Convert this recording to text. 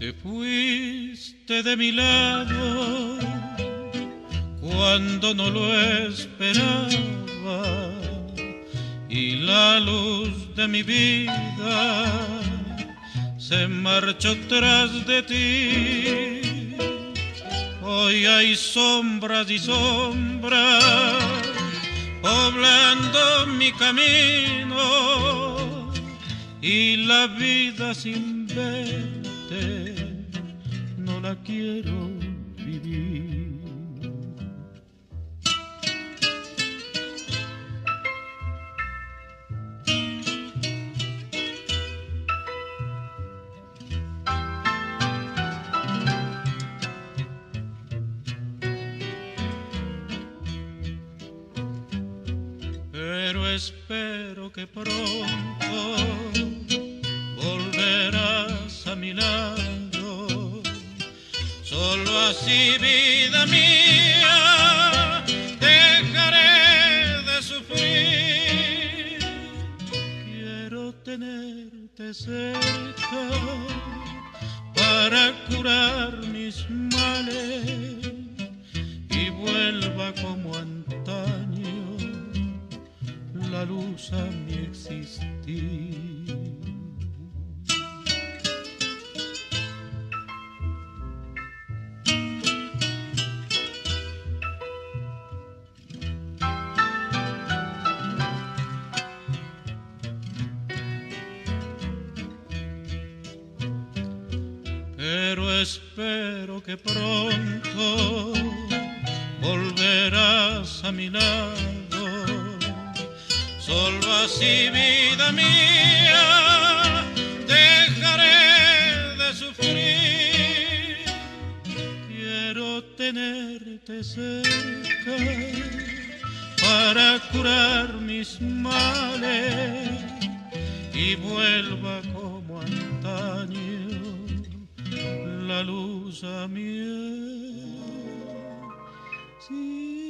Te de mi lado cuando no lo esperaba y la luz de mi vida se marchó tras de ti. Hoy hay sombras y sombras poblando mi camino y la vida sin verte no la quiero vivir. Pero espero que pronto Así, vida mía, dejaré de sufrir. Quiero tenerte cerca para curar mis males y vuelva como antaño la luz a mi existir. Pero espero que pronto volverás a mi lado. Solo así, vida mía, dejaré de sufrir. Quiero tenerte cerca para curar mis males luz a mi existir.